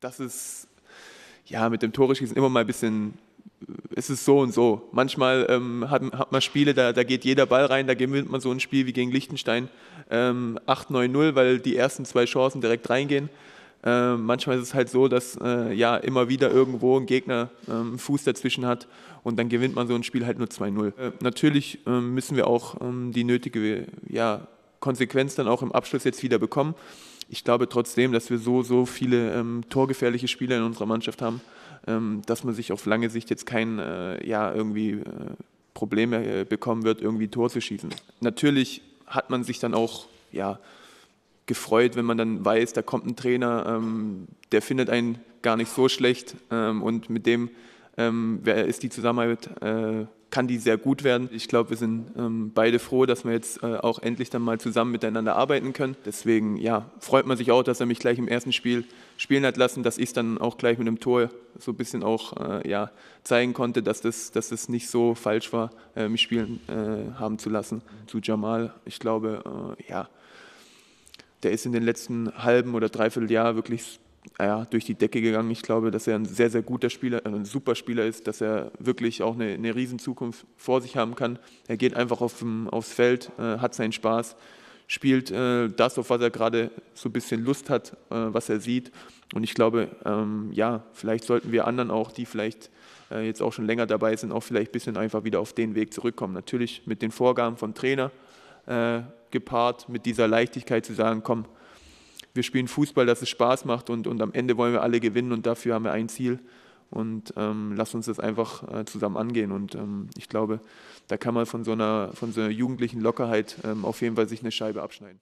Das ist ja mit dem Tore schießen immer mal ein bisschen es ist so und so. Manchmal ähm, hat, hat, man Spiele, da, da, geht jeder Ball rein, da gewinnt man so ein Spiel wie gegen Liechtenstein ähm, 8-9-0, weil die ersten zwei Chancen direkt reingehen. Äh, manchmal ist es halt so, dass äh, ja immer wieder irgendwo ein Gegner äh, einen Fuß dazwischen hat und dann gewinnt man so ein Spiel halt nur 2-0. Äh, natürlich ähm, müssen wir auch ähm, die nötige ja, Konsequenz dann auch im Abschluss jetzt wieder bekommen. Ich glaube trotzdem, dass wir so, so viele ähm, torgefährliche Spieler in unserer Mannschaft haben, ähm, dass man sich auf lange Sicht jetzt kein äh, ja, irgendwie äh, Probleme bekommen wird, irgendwie Tor zu schießen. Natürlich hat man sich dann auch ja, gefreut, wenn man dann weiß, da kommt ein Trainer, ähm, der findet einen gar nicht so schlecht ähm, und mit dem ähm, ist die Zusammenarbeit, äh, kann die sehr gut werden. Ich glaube, wir sind ähm, beide froh, dass wir jetzt äh, auch endlich dann mal zusammen miteinander arbeiten können. Deswegen ja, freut man sich auch, dass er mich gleich im ersten Spiel spielen hat lassen, dass ich es dann auch gleich mit einem Tor so ein bisschen auch äh, ja, zeigen konnte, dass das, dass das nicht so falsch war, äh, mich spielen äh, haben zu lassen. Zu Jamal, ich glaube, äh, ja, der ist in den letzten halben oder dreiviertel Jahr wirklich ja, durch die Decke gegangen. Ich glaube, dass er ein sehr, sehr guter Spieler, ein super Spieler ist, dass er wirklich auch eine, eine Riesenzukunft vor sich haben kann. Er geht einfach auf, aufs Feld, äh, hat seinen Spaß, spielt äh, das, auf was er gerade so ein bisschen Lust hat, äh, was er sieht. Und ich glaube, ähm, ja, vielleicht sollten wir anderen auch, die vielleicht äh, jetzt auch schon länger dabei sind, auch vielleicht ein bisschen einfach wieder auf den Weg zurückkommen. Natürlich mit den Vorgaben vom Trainer, äh, gepaart mit dieser Leichtigkeit zu sagen, komm, wir spielen Fußball, dass es Spaß macht und, und am Ende wollen wir alle gewinnen und dafür haben wir ein Ziel und ähm, lass uns das einfach äh, zusammen angehen. Und ähm, ich glaube, da kann man von so einer, von so einer jugendlichen Lockerheit ähm, auf jeden Fall sich eine Scheibe abschneiden.